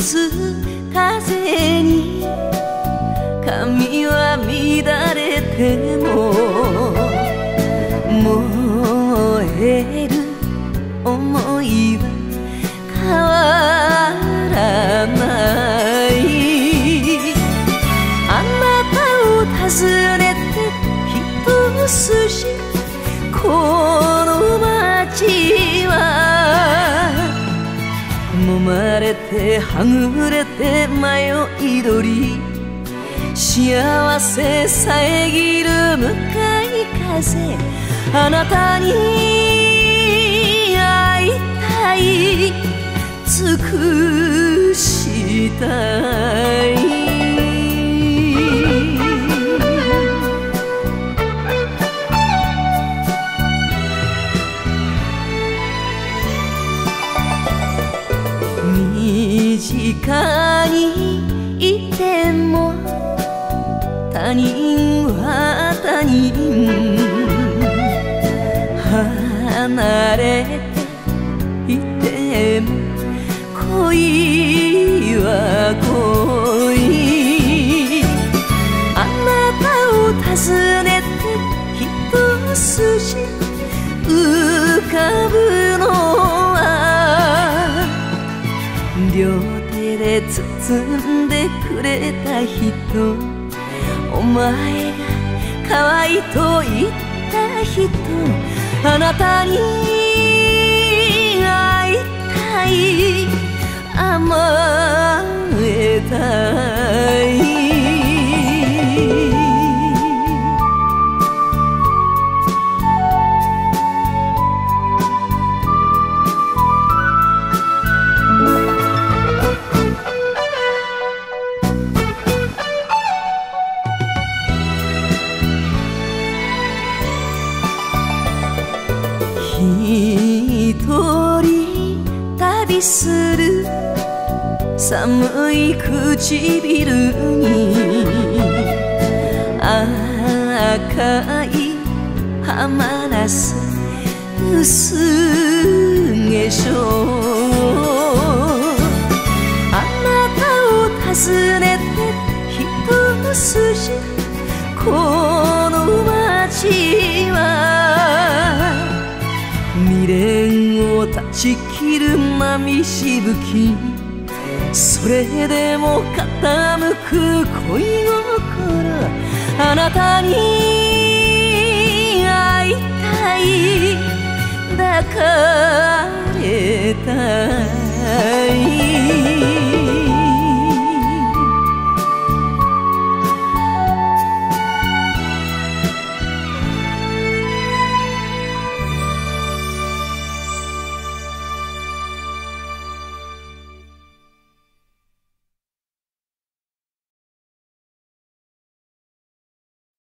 つ風に髪は乱れても燃える思いは変わらない。あなたを訪ねて一筋てはぐれて迷い鳥幸せ遮る向かい風あなたに会いたい尽くしたい。近にいても他人は他人離れていても恋は恋。あなたを訪ねで包んでくれた人。お前が可愛いと言った人。あなたに一人旅する。寒い唇に。赤い浜なす。薄化粧あなたを訪ねて一筋。この街はを断ち切る波しぶきそれでも傾く恋心。あなたに